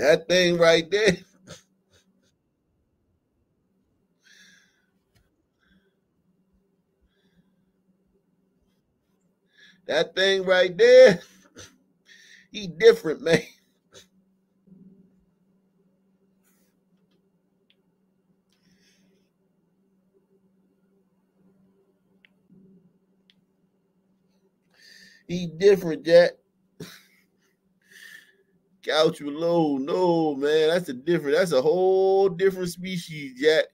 That thing right there. That thing right there. He different, man. He different, Jack. Couch below, no man, that's a different. That's a whole different species, Jack.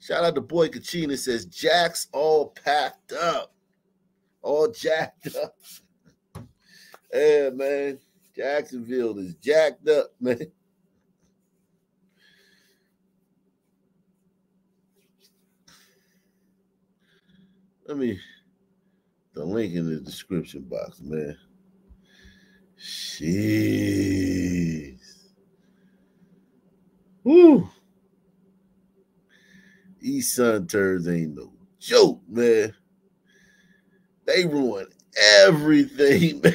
Shout out to Boy Kachina says Jack's all packed up, all jacked up. yeah, man, Jacksonville is jacked up, man. Let me the link in the description box, man. Jeez. Woo. These sun turds ain't no joke, man. They ruin everything, man.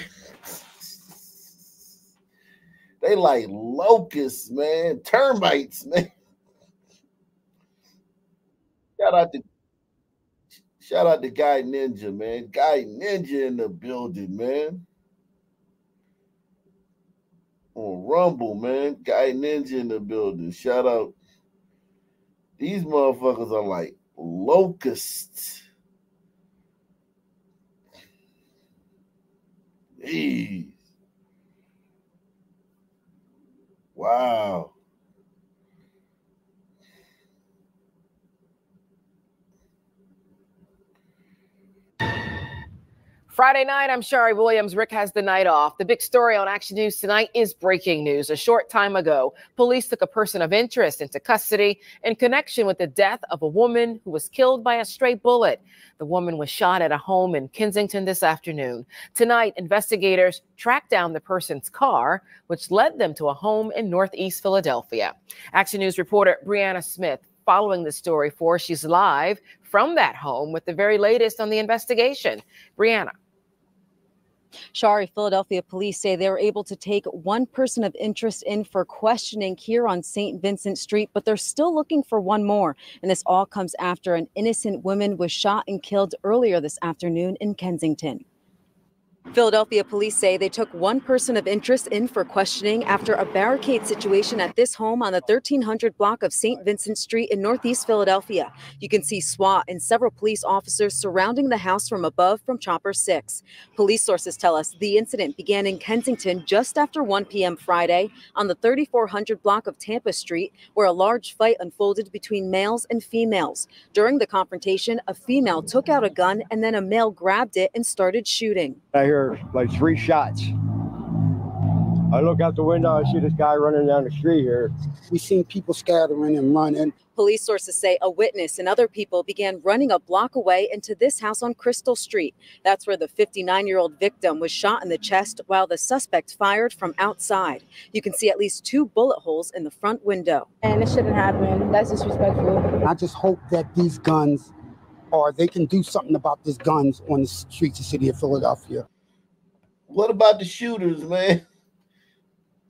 They like locusts, man, termites, man. Shout out to shout out to Guy Ninja, man. Guy Ninja in the building, man. On Rumble, man. Guy Ninja in the building. Shout out. These motherfuckers are like locusts. Jeez. Wow. Friday night, I'm Sharrie Williams. Rick has the night off. The big story on Action News tonight is breaking news. A short time ago, police took a person of interest into custody in connection with the death of a woman who was killed by a stray bullet. The woman was shot at a home in Kensington this afternoon. Tonight, investigators tracked down the person's car, which led them to a home in Northeast Philadelphia. Action News reporter Brianna Smith following the story for She's Live from that home with the very latest on the investigation. Brianna. Sharrie, Philadelphia police say they were able to take one person of interest in for questioning here on St. Vincent Street, but they're still looking for one more. And this all comes after an innocent woman was shot and killed earlier this afternoon in Kensington. Philadelphia police say they took one person of interest in for questioning after a barricade situation at this home on the 1300 block of St. Vincent Street in Northeast Philadelphia. You can see SWAT and several police officers surrounding the house from above from Chopper 6. Police sources tell us the incident began in Kensington just after 1 p.m. Friday on the 3400 block of Tampa Street, where a large fight unfolded between males and females. During the confrontation, a female took out a gun and then a male grabbed it and started shooting. I hear like three shots. I look out the window, I see this guy running down the street here. We seen people scattering and running. Police sources say a witness and other people began running a block away into this house on Crystal Street. That's where the 59 year old victim was shot in the chest while the suspect fired from outside. You can see at least two bullet holes in the front window. And it shouldn't happen. That's disrespectful. I just hope that these guns, or they can do something about these guns on the streets of the city of Philadelphia. What about the shooters, man?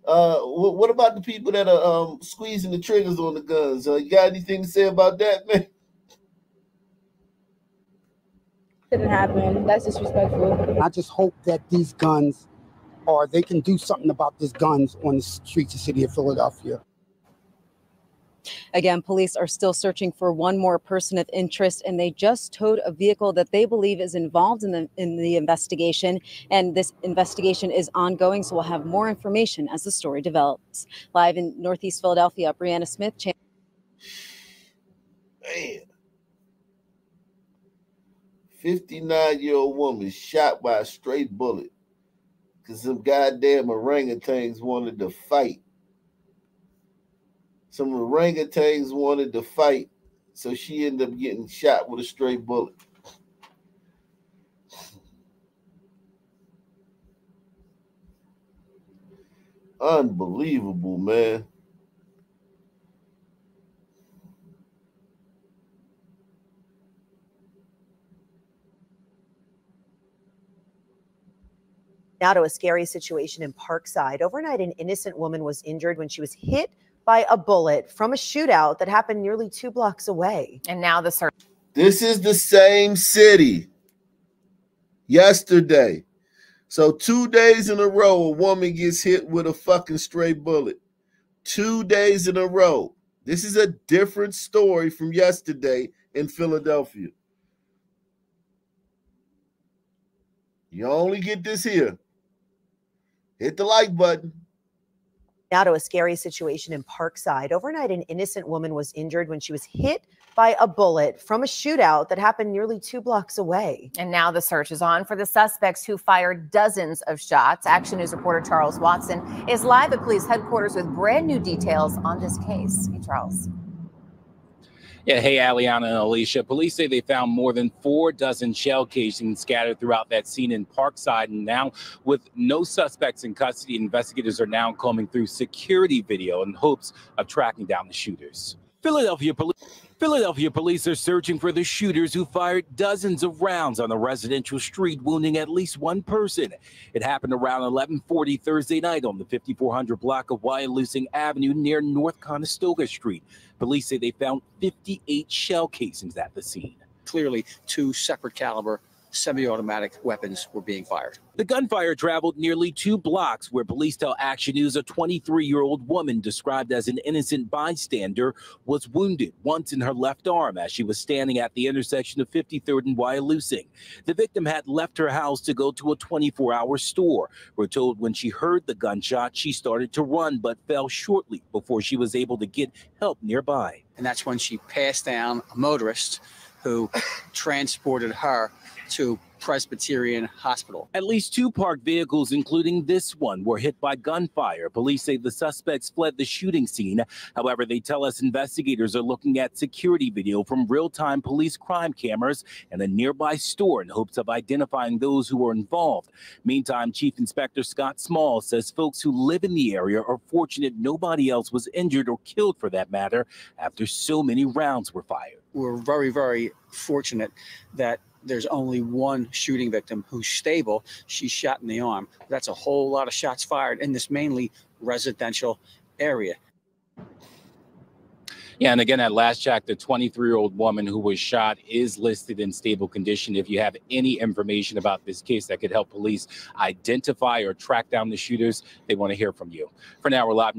Uh, what, what about the people that are um squeezing the triggers on the guns? Uh, you got anything to say about that, man? Shouldn't happen. That's disrespectful. I just hope that these guns, or they can do something about these guns on the streets of the city of Philadelphia. Again, police are still searching for one more person of interest, and they just towed a vehicle that they believe is involved in the in the investigation. And this investigation is ongoing, so we'll have more information as the story develops. Live in Northeast Philadelphia, Brianna Smith. Chan- Man. 59 year old woman shot by a straight bullet because some goddamn orangutans wanted to fight. Some orangutans wanted to fight, so she ended up getting shot with a straight bullet. Unbelievable, man. Now to a scary situation in Parkside. Overnight, an innocent woman was injured when she was hit by a bullet from a shootout that happened nearly two blocks away. And now the search. This is the same city yesterday. So, two days in a row, a woman gets hit with a fucking stray bullet. Two days in a row. This is a different story from yesterday in Philadelphia. You only get this here. Hit the like button. Now to a scary situation in Parkside. Overnight, an innocent woman was injured when she was hit by a bullet from a shootout that happened nearly two blocks away. And now the search is on for the suspects who fired dozens of shots. Action News reporter Charles Watson is live at police headquarters with brand new details on this case. Hey, Charles. Yeah, hey, Aliana and Alicia. Police say they found more than four dozen shell casings scattered throughout that scene in Parkside. And now, with no suspects in custody, investigators are now combing through security video in hopes of tracking down the shooters. Philadelphia police. Philadelphia police are searching for the shooters who fired dozens of rounds on a residential street, wounding at least one person. It happened around 11:40 Thursday night on the 5400 block of Wyalusing Avenue near North Conestoga Street. Police say they found 58 shell casings at the scene. Clearly, two separate caliber semi-automatic weapons were being fired. The gunfire traveled nearly two blocks where police tell Action News a 23-year-old woman described as an innocent bystander was wounded once in her left arm as she was standing at the intersection of 53rd and Wyalusing. The victim had left her house to go to a 24-hour store. We're told when she heard the gunshot, she started to run but fell shortly before she was able to get help nearby. And that's when she passed down a motorist who transported her to Presbyterian Hospital. At least two parked vehicles, including this one, were hit by gunfire. Police say the suspects fled the shooting scene. However, they tell us investigators are looking at security video from real time police crime cameras in a nearby store in hopes of identifying those who were involved. Meantime, Chief Inspector Scott Small says folks who live in the area are fortunate nobody else was injured or killed for that matter after so many rounds were fired. We're very, very fortunate that there's only one shooting victim who's stable. She's shot in the arm. That's a whole lot of shots fired in this mainly residential area. Yeah, and again, at last check, the 23 year old woman who was shot is listed in stable condition. If you have any information about this case that could help police identify or track down the shooters, they want to hear from you. For now, we're live.